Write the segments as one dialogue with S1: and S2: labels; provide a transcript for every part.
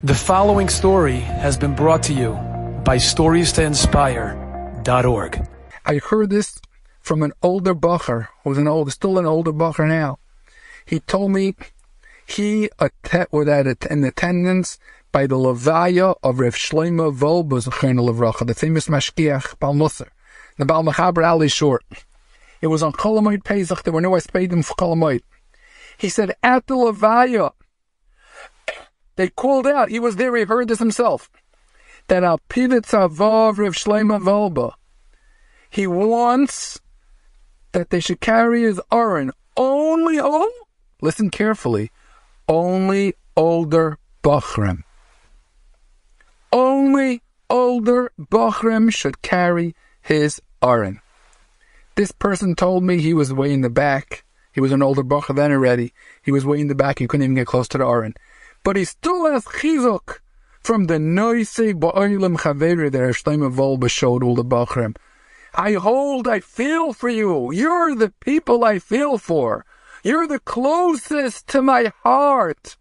S1: The following story has been brought to you by StoriesToInspire.org.
S2: I heard this from an older bacher, who's an old, still an older bacher now. He told me he att- was at in attendance by the Levaya of Rav Shlomo Zechron Levracha, the famous Mashgiach Bal Musar, the Bal Mechaber Alei Shur. It was on Kolamoid Pesach. There were no Hespedim for Kolamoid. He said, at the Levaya, they called out. He was there. He heard this himself. That Al Pivitz Avav Rav Shlomo Wolbe. He wants that they should carry his Aron only. Oh, listen carefully. Only older Bachrim. Only older Bachrim should carry his Aron. This person told me he was way in the back. He was an older Bacher then already. He was way in the back. He couldn't even get close to the Aron but he still has chizuk from the noisy ba'olim chaveri that Shlomo Wolbe showed all the bachrim. I hold, I feel for you. You're the people I feel for. You're the closest to my heart.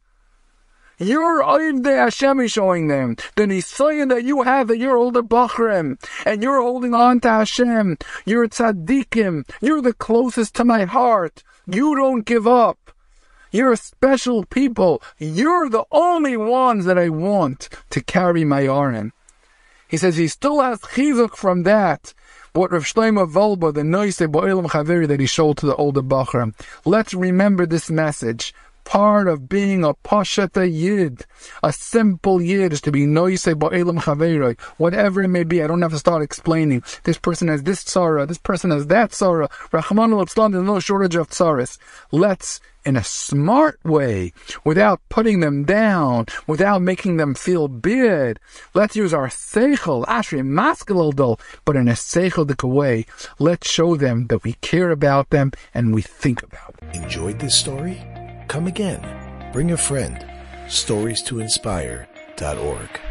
S2: You're in the Hashem is showing them. The Nisayan that you have that you're older Bachrim, and you're holding on to Hashem. You're tzaddikim. You're the closest to my heart. You don't give up. You're special people. You're the only ones that I want to carry my Aron. He says he still has chizuk from that. What Rav Shlomo Wolbe, the noise Bo'ilam Chaveri that he showed to the older Bachram. Let's remember this message. Part of being a Pashata Yid, a simple Yid, is to be noise Bo'ilam Chaveri. Whatever it may be, I don't have to start explaining. This person has this tzara, this person has that tzara. Rahman al there's no shortage of tzaras. Let's in a smart way, without putting them down, without making them feel bad. Let's use our seichel, ashri maskeldol, but in a seichelic way. Let's show them that we care about them and we think about them.
S3: Enjoyed this story? Come again. Bring a friend. Stories to inspire.org.